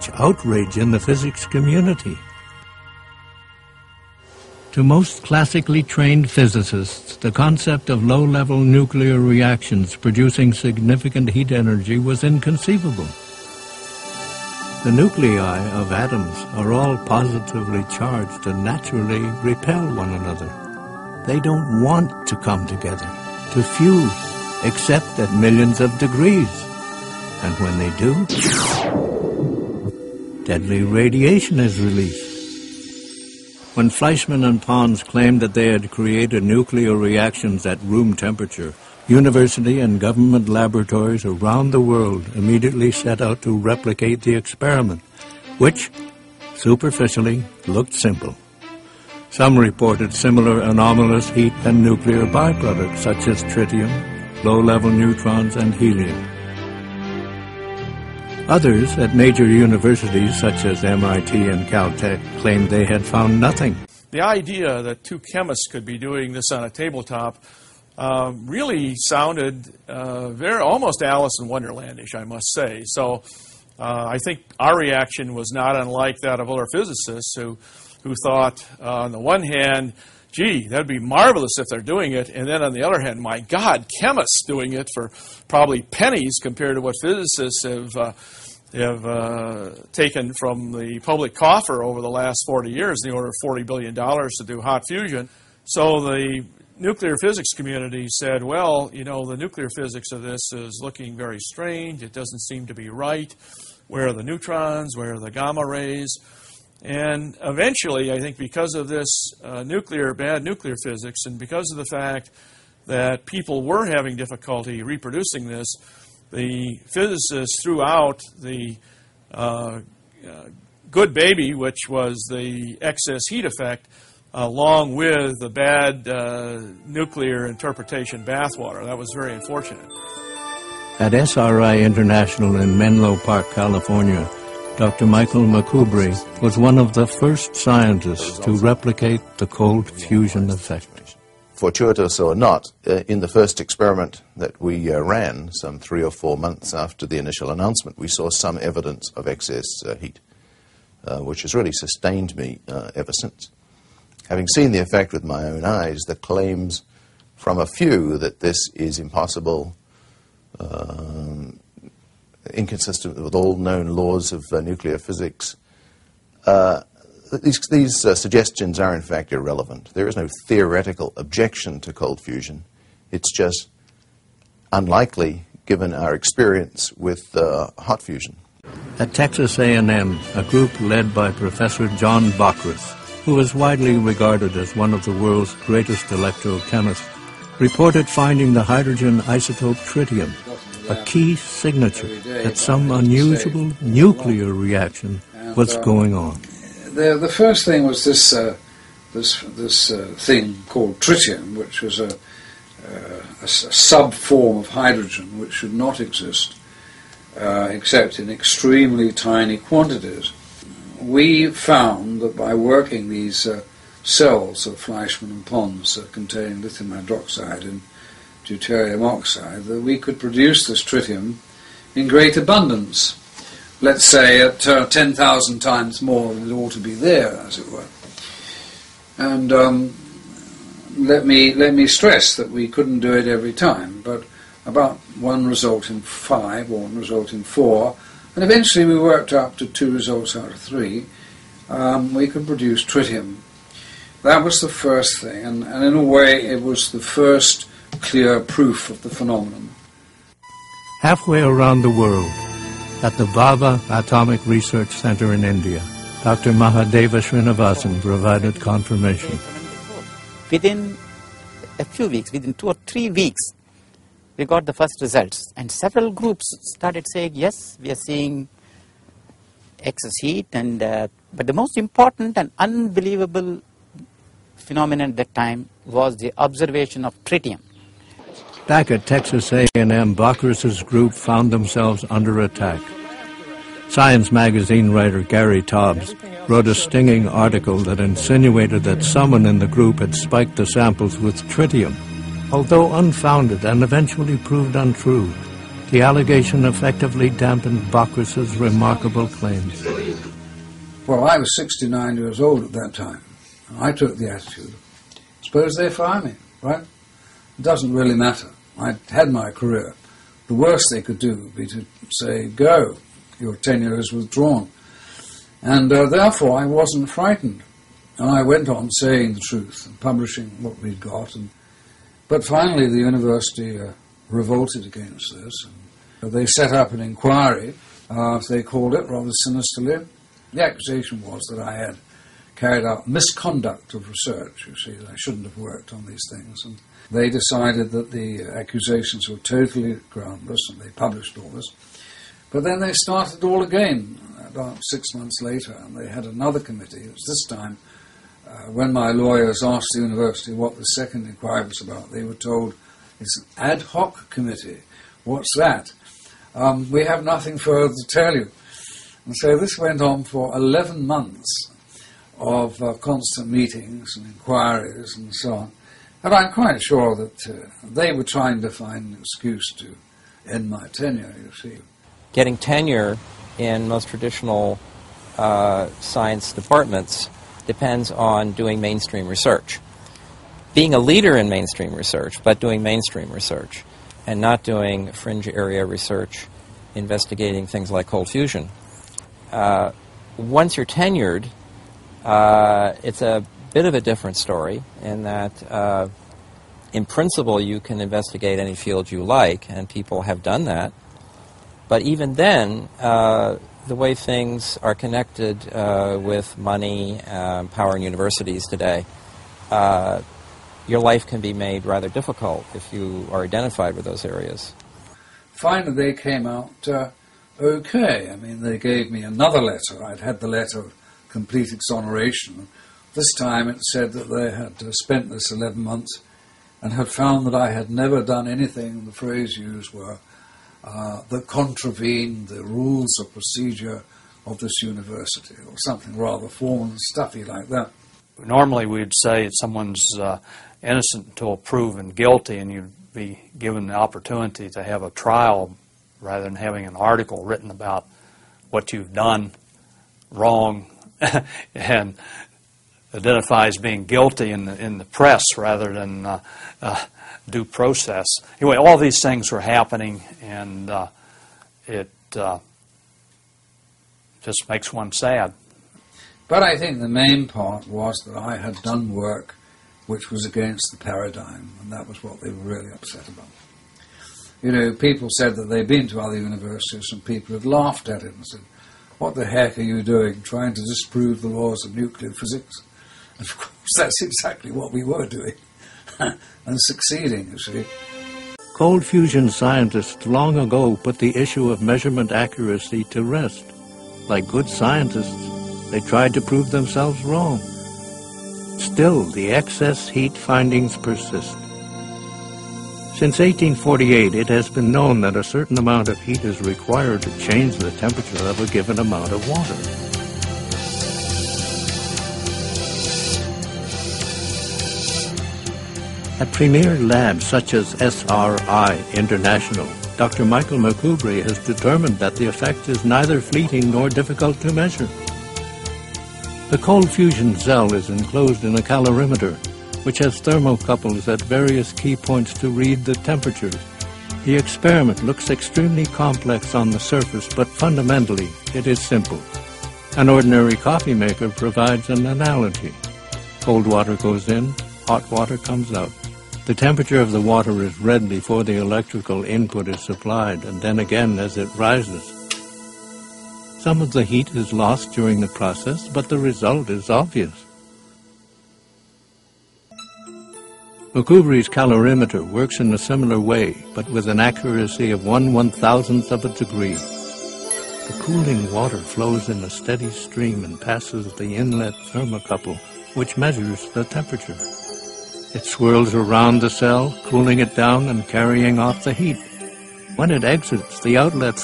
much outrage in the physics community. To most classically trained physicists, the concept of low-level nuclear reactions producing significant heat energy was inconceivable. The nuclei of atoms are all positively charged and naturally repel one another. They don't want to come together, to fuse, except at millions of degrees. And when they do, deadly radiation is released. When Fleischmann and Pons claimed that they had created nuclear reactions at room temperature, university and government laboratories around the world immediately set out to replicate the experiment, which, superficially, looked simple. Some reported similar anomalous heat and nuclear byproducts such as tritium, low-level neutrons, and helium. Others at major universities such as MIT and Caltech claimed they had found nothing. The idea that two chemists could be doing this on a tabletop uh, really sounded uh, very almost Alice in Wonderlandish, I must say. So uh, I think our reaction was not unlike that of other physicists who who thought, uh, on the one hand, gee, that'd be marvelous if they're doing it. And then on the other hand, my God, chemists doing it for probably pennies compared to what physicists have. Have uh, taken from the public coffer over the last 40 years, the order of $40 billion to do hot fusion. So the nuclear physics community said, well, you know, the nuclear physics of this is looking very strange. It doesn't seem to be right. Where are the neutrons? Where are the gamma rays? And eventually, I think because of this uh, nuclear, bad nuclear physics, and because of the fact that people were having difficulty reproducing this, the physicists threw out the uh, uh, good baby, which was the excess heat effect, along with the bad uh, nuclear interpretation bathwater. That was very unfortunate. At SRI International in Menlo Park, California, Dr. Michael McKubre was one of the first scientists to replicate the cold fusion effect. Fortuitous or not, uh, in the first experiment that we uh, ran, some three or four months after the initial announcement, we saw some evidence of excess uh, heat, uh, which has really sustained me uh, ever since. Having seen the effect with my own eyes, the claims from a few that this is impossible um, inconsistent with all known laws of uh, nuclear physics. These, these uh, suggestions are in fact irrelevant. There is no theoretical objection to cold fusion. It's just unlikely given our experience with uh, hot fusion. At Texas A&M, a group led by Professor John Bockris, who is widely regarded as one of the world's greatest electrochemists, reported finding the hydrogen isotope tritium a key signature that some unusual nuclear reaction was going on. The, the first thing was this, uh, this, this uh, thing called tritium, which was a, uh, a, a sub form of hydrogen which should not exist uh, except in extremely tiny quantities. We found that by working these uh, cells of Fleischmann and Pons that containing lithium hydroxide and deuterium oxide, that we could produce this tritium in great abundance. Let's say at uh, 10,000 times more than it ought to be there, as it were. And um, let me let me stress that we couldn't do it every time, but about one result in five or one result in four, and eventually we worked up to two results out of three. Um, we could produce tritium. That was the first thing, and, and in a way it was the first clear proof of the phenomenon. Halfway around the world, at the Bhabha Atomic Research Center in India, Dr. Mahadeva Srinivasan provided confirmation. Within a few weeks, within two or three weeks, we got the first results. And several groups started saying, yes, we are seeing excess heat. And, uh, but the most important and unbelievable phenomenon at that time was the observation of tritium. Back at Texas A&M, Bockris's group found themselves under attack. Science magazine writer Gary Taubes wrote a stinging article that insinuated that someone in the group had spiked the samples with tritium. Although unfounded and eventually proved untrue, The allegation effectively dampened Bockris's remarkable claims. Well, I was 69 years old at that time. I took the attitude, suppose they fire me, right? It doesn't really matter. I'd had my career. The worst they could do would be to say, go, your tenure is withdrawn. And uh, therefore I wasn't frightened. And I went on saying the truth and publishing what we'd got. And, but finally the university uh, revolted against this. And they set up an inquiry, uh, as they called it, rather sinisterly. The accusation was that I had carried out misconduct of research, you see, that I shouldn't have worked on these things. And they decided that the accusations were totally groundless, and they published all this. But then they started all again about six months later, and they had another committee. It was this time uh, when my lawyers asked the university what the second inquiry was about, they were told it's an ad hoc committee. What's that? Um, we have nothing further to tell you. And so this went on for 11 months of uh, constant meetings and inquiries and so on. And I'm quite sure that uh, they were trying to find an excuse to end my tenure, you see. Getting tenure in most traditional uh, science departments depends on doing mainstream research. Being a leader in mainstream research, but doing mainstream research, and not doing fringe area research investigating things like cold fusion. Uh, once you're tenured, uh, it's a bit of a different story in that, uh, in principle, you can investigate any field you like, and people have done that. But even then, uh, the way things are connected uh, with money, um, power, and universities today, uh, your life can be made rather difficult if you are identified with those areas. Finally, they came out uh, okay. I mean, they gave me another letter. I'd had the letter of complete exoneration. This time it said that they had uh, spent this 11 months and had found that I had never done anything, the phrase used were, uh, that contravened the rules of procedure of this university, or something rather formal and stuffy like that. Normally, we'd say someone's uh, innocent until proven guilty, and you'd be given the opportunity to have a trial rather than having an article written about what you've done wrong and identifies being guilty in the, in the press rather than uh, uh, due process. Anyway, all these things were happening, and uh, it uh, just makes one sad. But I think the main part was that I had done work which was against the paradigm, and that was what they were really upset about. You know, people said that they'd been to other universities and people had laughed at it and said, What the heck are you doing, trying to disprove the laws of nuclear physics? Of course, that's exactly what we were doing, and succeeding, you see. Cold fusion scientists long ago put the issue of measurement accuracy to rest. Like good scientists, they tried to prove themselves wrong. Still, the excess heat findings persist. Since 1848, it has been known that a certain amount of heat is required to change the temperature of a given amount of water. At premier labs such as SRI International, Dr. Michael McKubre has determined that the effect is neither fleeting nor difficult to measure. The cold fusion cell is enclosed in a calorimeter, which has thermocouples at various key points to read the temperatures. The experiment looks extremely complex on the surface, but fundamentally it is simple. An ordinary coffee maker provides an analogy. Cold water goes in, hot water comes out. The temperature of the water is read before the electrical input is supplied, and then again as it rises. Some of the heat is lost during the process, but the result is obvious. McKubre's calorimeter works in a similar way, but with an accuracy of one one-thousandth of a degree. The cooling water flows in a steady stream and passes the inlet thermocouple, which measures the temperature. It swirls around the cell, cooling it down and carrying off the heat. When it exits, the outlet